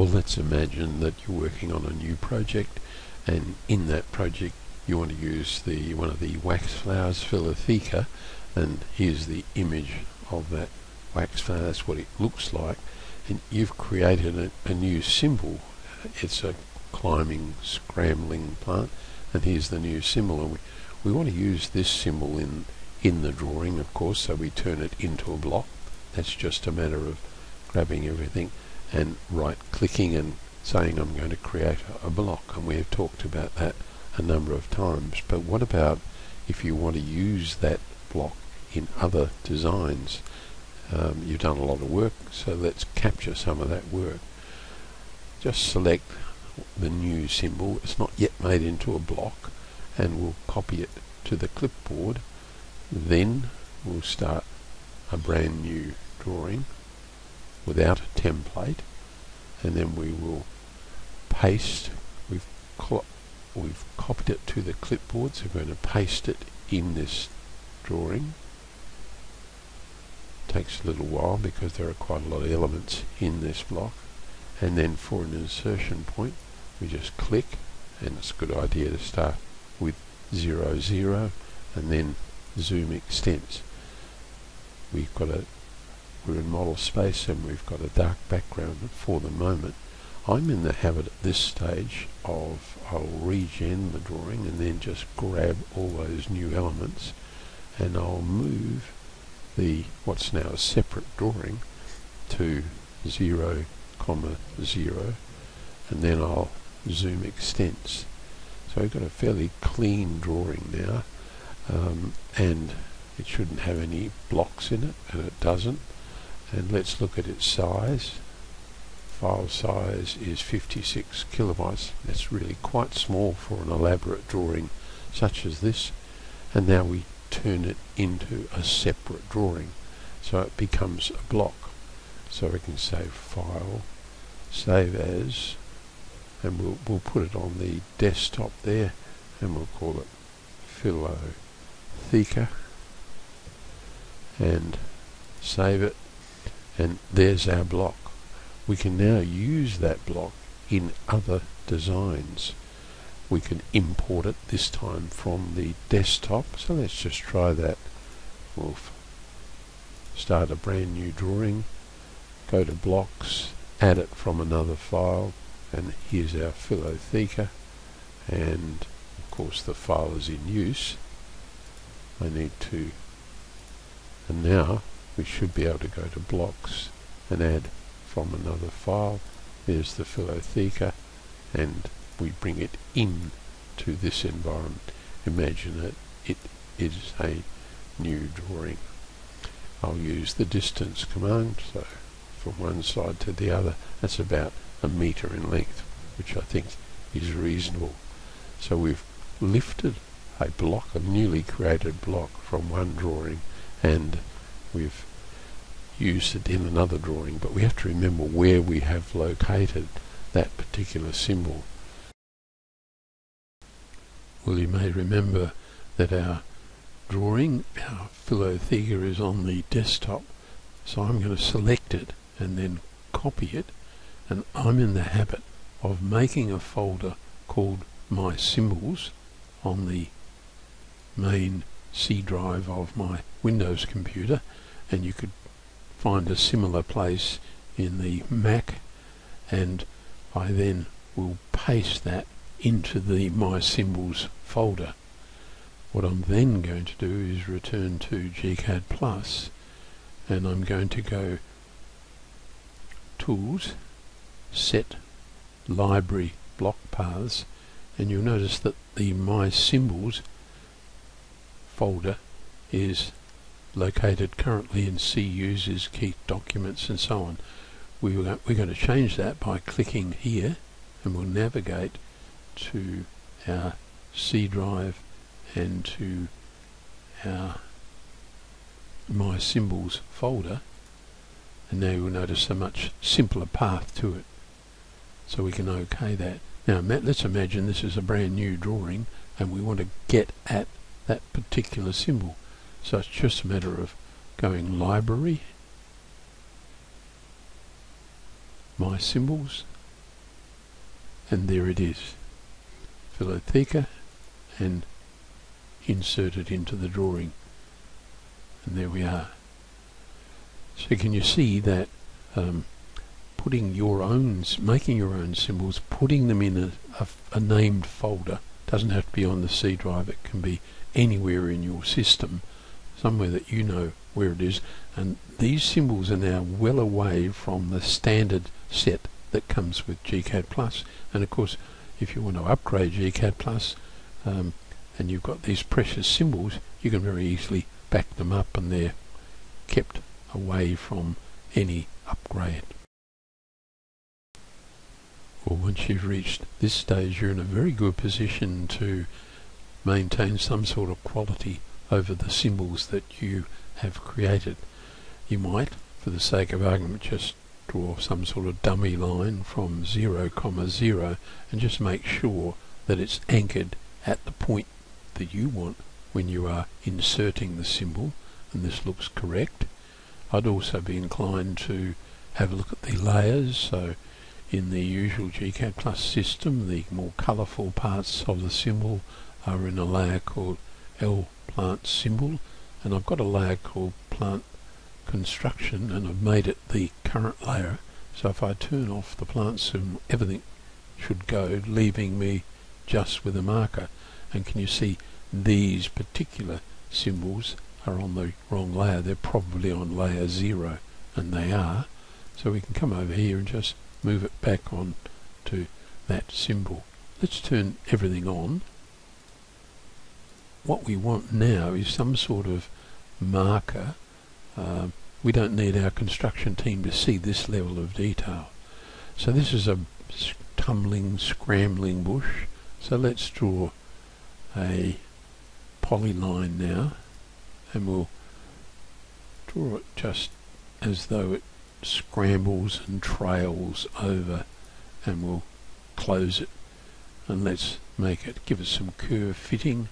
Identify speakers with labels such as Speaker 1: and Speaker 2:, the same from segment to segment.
Speaker 1: Well, let's imagine that you're working on a new project, and in that project you want to use the one of the wax flowers, Philotheca, and here's the image of that wax flower. That's what it looks like, and you've created a, a new symbol. It's a climbing, scrambling plant, and here's the new symbol. And we, we want to use this symbol in in the drawing, of course, so we turn it into a block. That's just a matter of grabbing everything and right clicking and saying I'm going to create a block and we have talked about that a number of times. But what about if you want to use that block in other designs? Um, you've done a lot of work so let's capture some of that work. Just select the new symbol. It's not yet made into a block and we'll copy it to the clipboard. Then we'll start a brand new drawing without a template and then we will paste. We've we've copied it to the clipboard so we're going to paste it in this drawing. Takes a little while because there are quite a lot of elements in this block. And then for an insertion point we just click and it's a good idea to start with 0 0 and then zoom extents. We've got a we're in model space and we've got a dark background for the moment. I'm in the habit at this stage of I'll regen the drawing and then just grab all those new elements and I'll move the what's now a separate drawing to 0 comma 0 and then I'll zoom extents so I've got a fairly clean drawing now um, and it shouldn't have any blocks in it and it doesn't and let's look at its size. File size is 56 kilobytes. That's really quite small for an elaborate drawing such as this. And now we turn it into a separate drawing. So it becomes a block. So we can save file save as and we'll, we'll put it on the desktop there. And we'll call it Philotheca and save it and there's our block. We can now use that block in other designs. We can import it this time from the desktop. So let's just try that. We'll start a brand new drawing, go to blocks, add it from another file, and here's our Philotheca. And of course the file is in use. I need to, and now we should be able to go to blocks and add from another file. There's the Philotheca and we bring it in to this environment. Imagine that it is a new drawing. I'll use the distance command, so from one side to the other, that's about a meter in length, which I think is reasonable. So we've lifted a block, a newly created block from one drawing and we've used it in another drawing, but we have to remember where we have located that particular symbol. Well, you may remember that our drawing, our Philotheca, is on the desktop, so I'm going to select it and then copy it, and I'm in the habit of making a folder called My Symbols on the main C drive of my Windows computer, and you could find a similar place in the Mac and I then will paste that into the My Symbols folder. What I'm then going to do is return to GCAD Plus and I'm going to go Tools, Set Library Block Paths and you'll notice that the My Symbols folder is located currently in C users, key documents and so on. We we're going to change that by clicking here and we'll navigate to our C drive and to our My Symbols folder and now you'll notice a much simpler path to it. So we can OK that. Now let's imagine this is a brand new drawing and we want to get at that particular symbol. So it's just a matter of going library, my symbols, and there it is. Philotheca and insert it into the drawing. And there we are. So can you see that um, putting your own making your own symbols putting them in a, a, a named folder doesn't have to be on the C drive it can be anywhere in your system somewhere that you know where it is and these symbols are now well away from the standard set that comes with GCAD Plus. And of course if you want to upgrade GCAD Plus um, and you've got these precious symbols you can very easily back them up and they're kept away from any upgrade. Well, once you've reached this stage, you're in a very good position to maintain some sort of quality over the symbols that you have created. You might, for the sake of argument, just draw some sort of dummy line from 0, comma 0 and just make sure that it's anchored at the point that you want when you are inserting the symbol and this looks correct. I'd also be inclined to have a look at the layers so in the usual GCAD Plus system the more colourful parts of the symbol are in a layer called L plant symbol and I've got a layer called plant construction and I've made it the current layer. So if I turn off the plant symbol everything should go leaving me just with a marker. And can you see these particular symbols are on the wrong layer? They're probably on layer 0 and they are. So we can come over here and just move it back on to that symbol. Let's turn everything on what we want now is some sort of marker. Uh, we don't need our construction team to see this level of detail. So this is a tumbling scrambling bush. So let's draw a polyline now and we'll draw it just as though it scrambles and trails over and we'll close it. And let's make it give us some curve fitting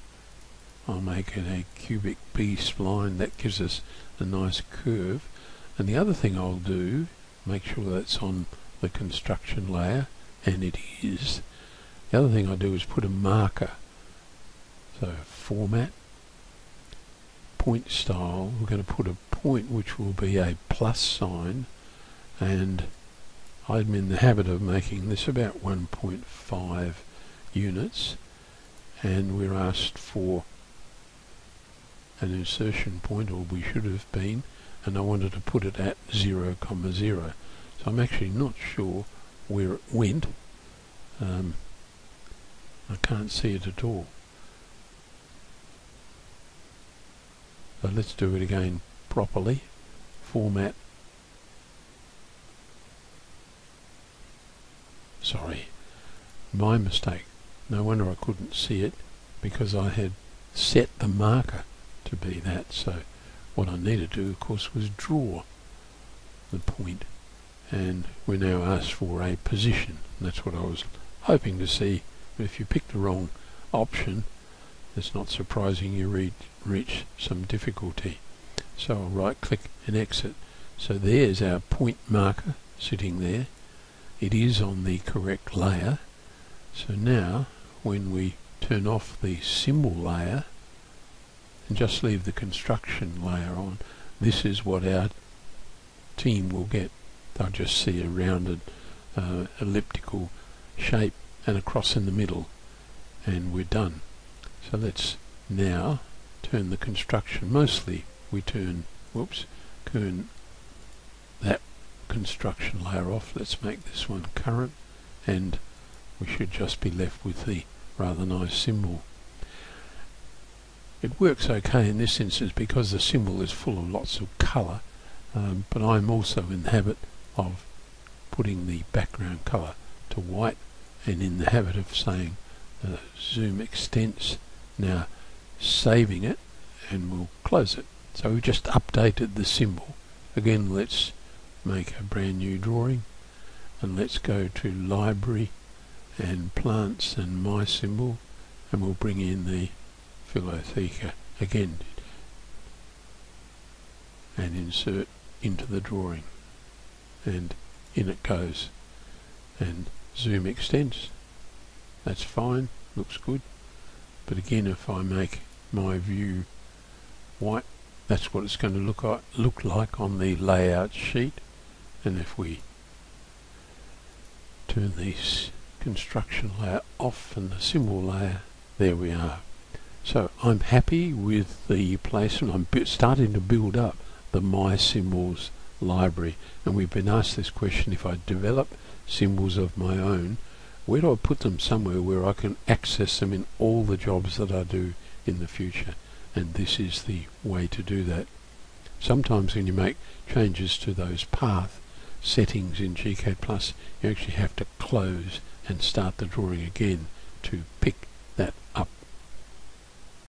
Speaker 1: I'll make it a cubic B spline that gives us a nice curve. And the other thing I'll do make sure that's on the construction layer and it is. The other thing I do is put a marker. So format point style. We're going to put a point which will be a plus sign. And I'm in the habit of making this about 1.5 units. And we're asked for an insertion point or we should have been and I wanted to put it at 0 comma 0 so I'm actually not sure where it went. Um, I can't see it at all. So let's do it again properly. Format. Sorry. My mistake. No wonder I couldn't see it because I had set the marker to be that. So what I needed to do, of course, was draw the point. And we're now asked for a position. That's what I was hoping to see. But if you pick the wrong option, it's not surprising you reach some difficulty. So I'll right click and exit. So there's our point marker sitting there. It is on the correct layer. So now when we turn off the symbol layer and just leave the construction layer on, this is what our team will get. They'll just see a rounded uh, elliptical shape and a cross in the middle and we're done. So let's now turn the construction. Mostly we turn, whoops, turn that construction layer off. Let's make this one current and we should just be left with the rather nice symbol. It works okay in this instance because the symbol is full of lots of colour, um, but I'm also in the habit of putting the background colour to white and in the habit of saying uh, zoom extents. Now saving it and we'll close it. So we've just updated the symbol. Again let's make a brand new drawing and let's go to library and plants and my symbol and we'll bring in the Philotheca again and insert into the drawing. And in it goes. And zoom extents that's fine looks good. But again if I make my view white that's what it's going to look like, look like on the layout sheet. And if we turn this construction layer off and the symbol layer there we are so I'm happy with the placement. I'm starting to build up the my symbols library. And we've been asked this question if I develop symbols of my own where do I put them? Somewhere where I can access them in all the jobs that I do in the future. And this is the way to do that. Sometimes when you make changes to those path settings in Plus you actually have to close and start the drawing again to pick